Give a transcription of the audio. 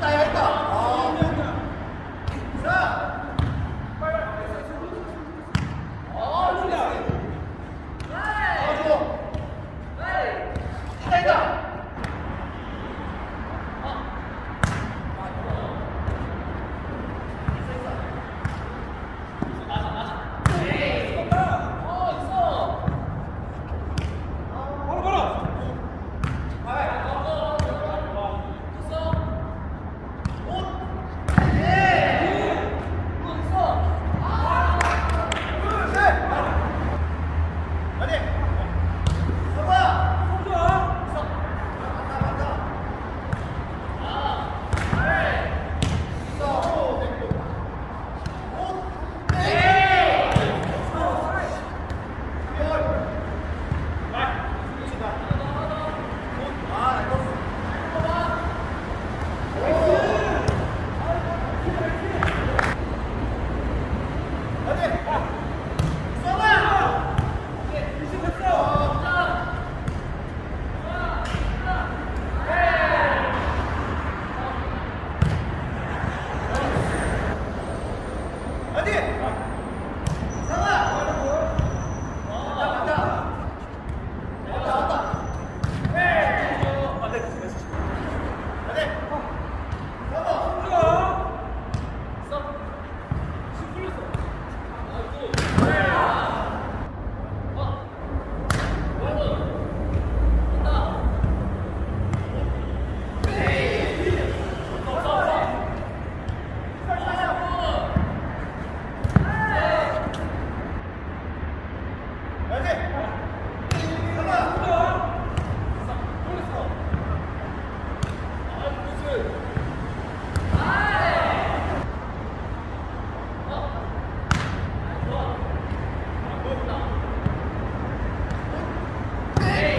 大家好。Hey!